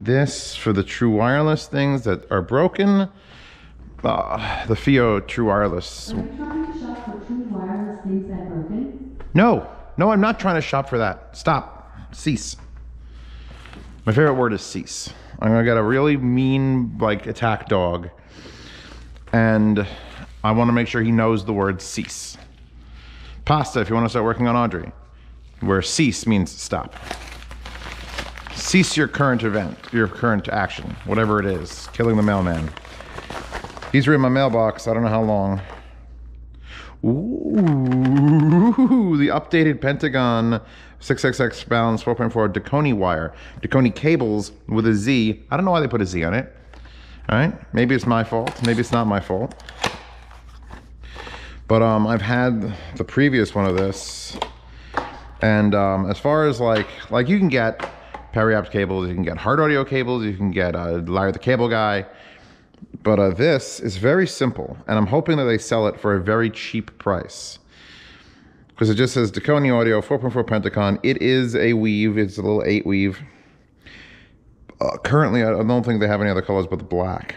This for the true wireless things that are broken. Uh, the FiiO true wireless. Are you trying to shop for true wireless things that are broken? No, no, I'm not trying to shop for that. Stop. Cease. My favorite word is cease. I'm gonna get a really mean, like, attack dog. And I wanna make sure he knows the word cease. Pasta, if you wanna start working on Audrey. Where cease means stop. Cease your current event, your current action, whatever it is. Killing the mailman. He's in my mailbox, I don't know how long. Ooh, the updated Pentacon 6XX balance 4.4 Dekoni wire. Dekoni cables with a Z. I don't know why they put a Z on it. All right, maybe it's my fault. Maybe it's not my fault. But um, I've had the previous one of this. And um, as far as like, like you can get Periapt cables, you can get Hart Audio cables, you can get uh, Larry the Cable Guy. But uh, this is very simple, and I'm hoping that they sell it for a very cheap price. Because it just says Dekoni Audio 4.4 Pentacon. It is a weave, it's a little 8 weave. Uh, currently, I don't think they have any other colors but the black.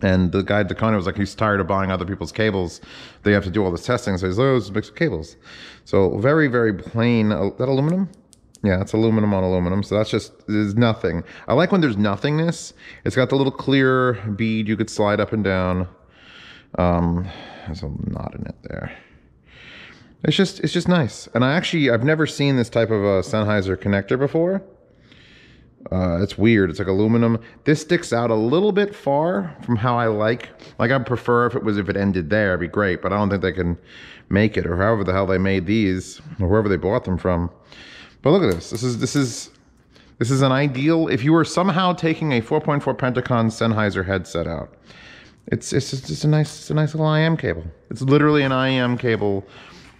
And the guy Dekoni was like, he's tired of buying other people's cables. They have to do all this testing, so he's like, oh, mix of cables. So very, very plain. Uh, that aluminum? Yeah, it's aluminum on aluminum. So that's just, there's nothing. I like when there's nothingness. It's got the little clear bead you could slide up and down. Um, there's a knot in it there. It's just, it's just nice. And I actually, I've never seen this type of a Sennheiser connector before. Uh, it's weird. It's like aluminum. This sticks out a little bit far from how I like. Like I'd prefer if it was if it ended there, it'd be great. But I don't think they can make it, or however the hell they made these, or wherever they bought them from. But look at this. This is this is this is an ideal. If you were somehow taking a 4.4 Pentacon Sennheiser headset out, it's it's just, a nice it's a nice little IM cable. It's literally an IM cable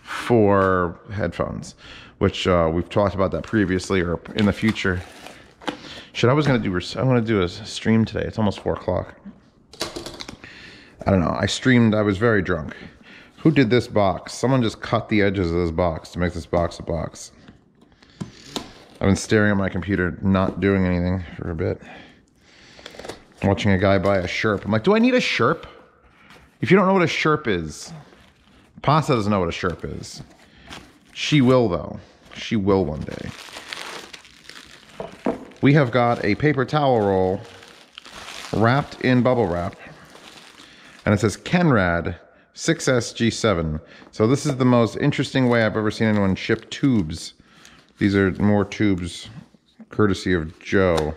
for headphones, which uh, we've talked about that previously or in the future. Shit, I was gonna do I'm gonna do a stream today. It's almost four o'clock. I don't know. I streamed. I was very drunk. Who did this box? Someone just cut the edges of this box to make this box a box. I've been staring at my computer, not doing anything for a bit. Watching a guy buy a Sherp. I'm like, do I need a Sherp? If you don't know what a Sherp is, Pasta doesn't know what a Sherp is. She will, though. She will one day. We have got a paper towel roll wrapped in bubble wrap. And it says Kenrad 6SG7. So this is the most interesting way I've ever seen anyone ship tubes these are more tubes courtesy of Joe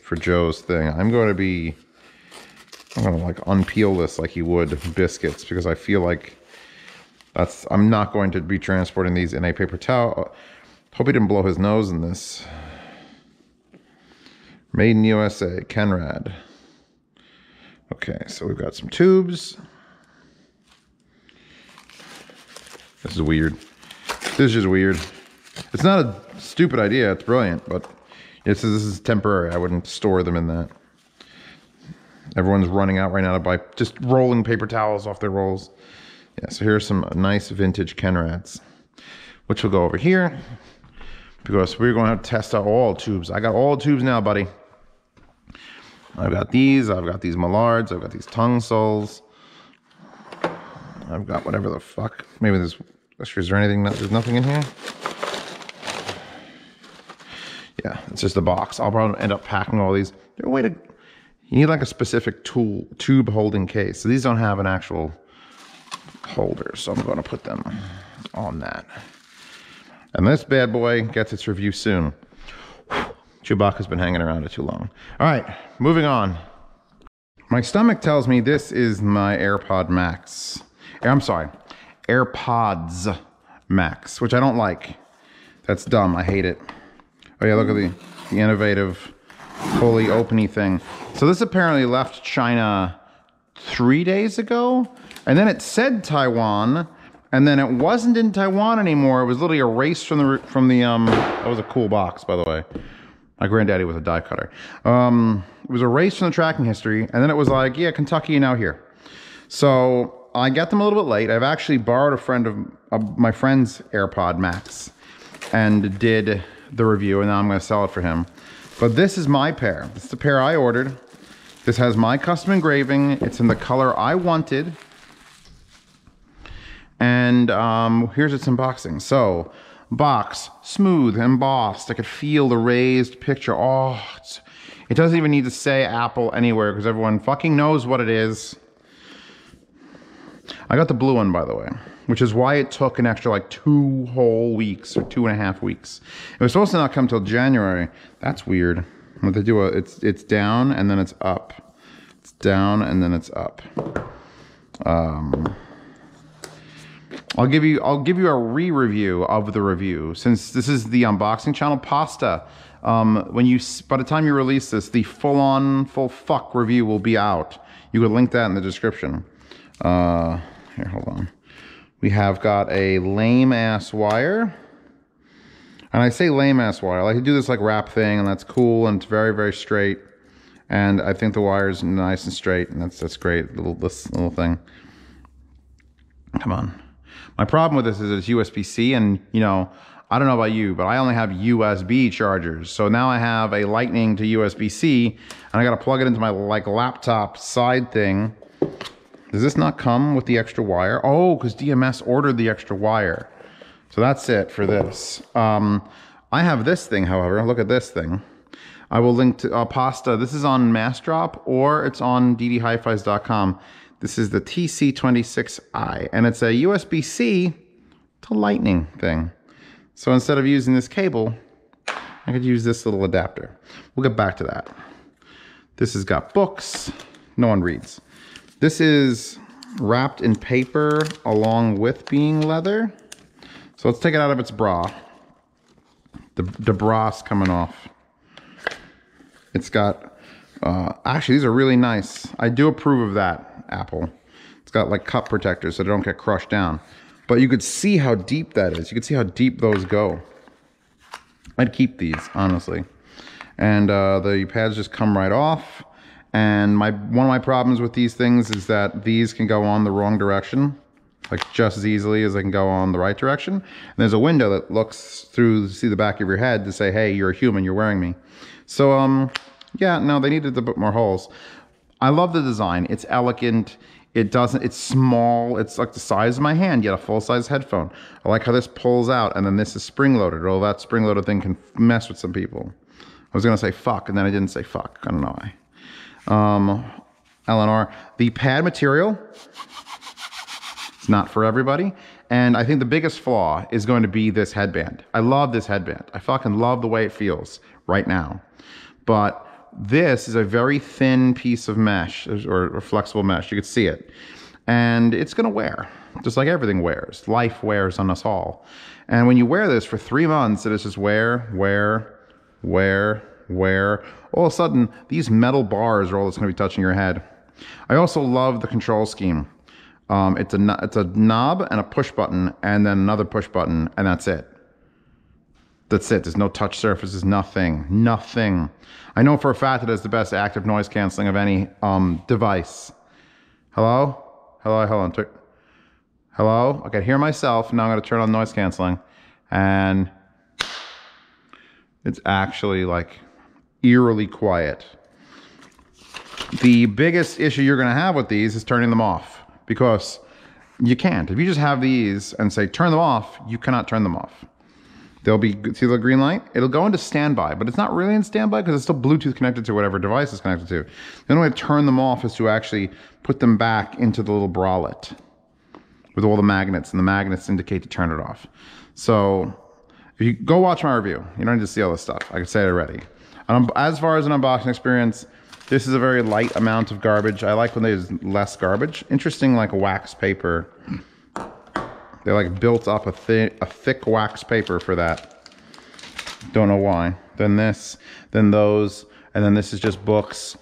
for Joe's thing. I'm going to be, I'm going to like unpeel this like you would biscuits because I feel like that's, I'm not going to be transporting these in a paper towel. Hope he didn't blow his nose in this. Made in USA, Kenrad. Okay, so we've got some tubes. This is weird. This is just weird. It's not a stupid idea. It's brilliant, but this is, this is temporary. I wouldn't store them in that. Everyone's running out right now to buy just rolling paper towels off their rolls. Yeah, so here's some nice vintage Kenrads, which will go over here because we're going to have to test out all tubes. I got all tubes now, buddy. I've got these. I've got these Mullards. I've got these Tung-Sols. I've got whatever the fuck. Maybe there's, is there anything, there's nothing in here? Yeah, it's just a box. I'll probably end up packing all these. There's a way to, you need like a specific tool, tube holding case. So these don't have an actual holder. So I'm going to put them on that. And this bad boy gets its review soon. Chewbacca's been hanging around it too long. All right, moving on. My stomach tells me this is my AirPod Max. Eh, I'm sorry, AirPods Max, which I don't like. That's dumb. I hate it. Oh yeah, look at the, the innovative, fully openy thing. So this apparently left China three days ago, and then it said Taiwan, and then it wasn't in Taiwan anymore. It was literally erased from the from the um. That was a cool box, by the way. My granddaddy was a die cutter. Um, it was erased from the tracking history, and then it was like, yeah, Kentucky and now here. So I got them a little bit late. I've actually borrowed a friend of, of my friend's AirPod Max, and did the review and now I'm going to sell it for him. But this is my pair. It's the pair I ordered. This has my custom engraving. It's in the color I wanted. And um, here's its unboxing. So, box, smooth, embossed. I could feel the raised picture. Oh, it doesn't even need to say Apple anywhere because everyone fucking knows what it is. I got the blue one, by the way, which is why it took an extra like two whole weeks or two and a half weeks. It was supposed to not come till January. That's weird. What they do, uh, it's it's down and then it's up. It's down and then it's up. Um, I'll give you I'll give you a re-review of the review since this is the unboxing channel. Pasta. Um, when you by the time you release this, the full-on full fuck review will be out. You could link that in the description. Uh, here, hold on. We have got a lame ass wire. And I say lame ass wire. I like to do this like wrap thing, and that's cool, and it's very, very straight. And I think the wire is nice and straight, and that's that's great. Little this little thing. Come on. My problem with this is it's USB-C, and you know, I don't know about you, but I only have USB chargers. So now I have a lightning to USB-C, and I gotta plug it into my like laptop side thing. Does this not come with the extra wire? Oh, because DMS ordered the extra wire. So that's it for this. Um, I have this thing, however. Look at this thing. I will link to uh, Pasta. This is on Massdrop or it's on ddhifis.com. This is the TC26i, and it's a USB-C to Lightning thing. So instead of using this cable, I could use this little adapter. We'll get back to that. This has got books. No one reads. This is wrapped in paper along with being leather. So let's take it out of its bra. The, the bra's coming off. It's got, uh, actually these are really nice. I do approve of that. Apple. It's got like cup protectors so they don't get crushed down. But you could see how deep that is. You could see how deep those go. I'd keep these, honestly. And uh, the pads just come right off. And my one of my problems with these things is that these can go on the wrong direction, like just as easily as they can go on the right direction. And there's a window that looks through to see the back of your head to say, hey, you're a human, you're wearing me. So, um, yeah, no, they needed to put more holes. I love the design. It's elegant. It doesn't, it's small. It's like the size of my hand, yet a full size headphone. I like how this pulls out and then this is spring loaded. Oh, that spring loaded thing can mess with some people. I was going to say fuck and then I didn't say fuck. I don't know why. Um, LNR, the pad material, it's not for everybody. And I think the biggest flaw is going to be this headband. I love this headband. I fucking love the way it feels right now. But this is a very thin piece of mesh or, or flexible mesh. You can see it. And it's going to wear, just like everything wears. Life wears on us all. And when you wear this for three months, it is just wear, wear, wear, wear. All of a sudden, these metal bars are all that's going to be touching your head. I also love the control scheme. Um, it's a it's a knob and a push button, and then another push button, and that's it. That's it. There's no touch surfaces, nothing, nothing. I know for a fact that it's the best active noise canceling of any um, device. Hello? Hello, hold on. Hello? I can hear myself. Now I'm going to turn on noise canceling. And it's actually like eerily quiet. The biggest issue you're going to have with these is turning them off because you can't. If you just have these and say turn them off, you cannot turn them off. They'll be, see the green light? It'll go into standby, but it's not really in standby because it's still Bluetooth connected to whatever device it's connected to. The only way to turn them off is to actually put them back into the little bralette with all the magnets, and the magnets indicate to turn it off. So if you go watch my review, you don't need to see all this stuff. I can say it already. Um, as far as an unboxing experience, this is a very light amount of garbage. I like when there's less garbage. Interesting like wax paper they like built up a, a thick wax paper for that. Don't know why. Then this, then those, and then this is just books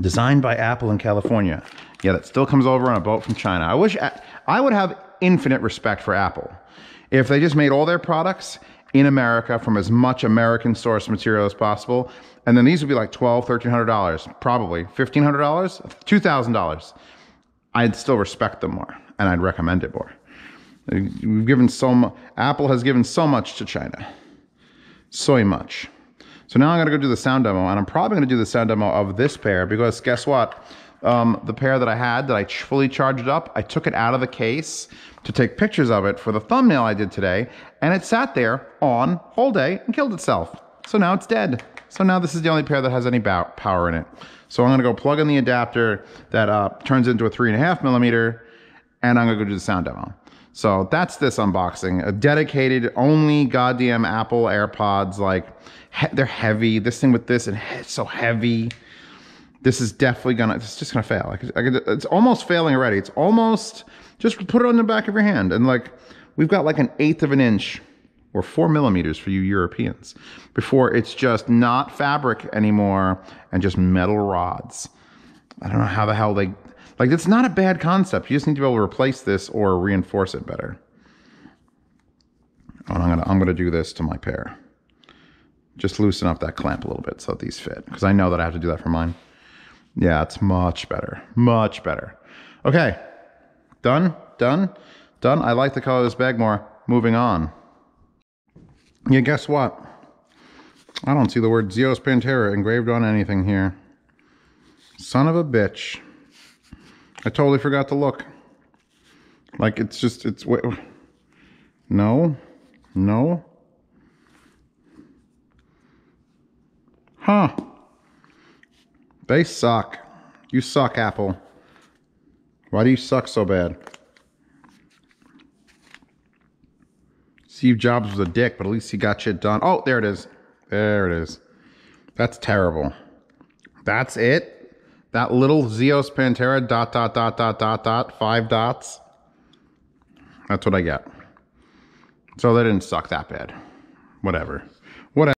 designed by Apple in California. Yeah, that still comes over on a boat from China. I wish I would have infinite respect for Apple if they just made all their products in America from as much American source material as possible. And then these would be like $1,200, $1,300, probably $1,500, $2,000. I'd still respect them more and I'd recommend it more. We've given so much, Apple has given so much to China. So much. So now I'm gonna go do the sound demo and I'm probably gonna do the sound demo of this pair because guess what? Um, the pair that I had that I fully charged up, I took it out of the case to take pictures of it for the thumbnail I did today and it sat there on all day and killed itself. So now it's dead. So now this is the only pair that has any power in it. So I'm gonna go plug in the adapter that uh, turns into a three and a half millimeter and I'm gonna go do the sound demo. So that's this unboxing. A dedicated, only goddamn Apple AirPods. Like he they're heavy. This thing with this and it's so heavy. This is definitely gonna. It's just gonna fail. Like it's almost failing already. It's almost just put it on the back of your hand and like we've got like an eighth of an inch or four millimeters for you Europeans before it's just not fabric anymore and just metal rods. I don't know how the hell they like. It's not a bad concept. You just need to be able to replace this or reinforce it better. And I'm gonna I'm gonna do this to my pair. Just loosen up that clamp a little bit so these fit because I know that I have to do that for mine. Yeah, it's much better, much better. Okay, done, done, done. I like the color of this bag more. Moving on. Yeah, guess what? I don't see the word Zeos Pantera engraved on anything here. Son of a bitch. I totally forgot to look. Like it's just, it's, wait, no, no. Huh. They suck. You suck, Apple. Why do you suck so bad? Steve Jobs was a dick, but at least he got shit done. Oh, there it is. There it is. That's terrible. That's it? That little Zeos Pantera dot dot dot dot dot dot five dots. That's what I get. So they didn't suck that bad. Whatever. Whatever.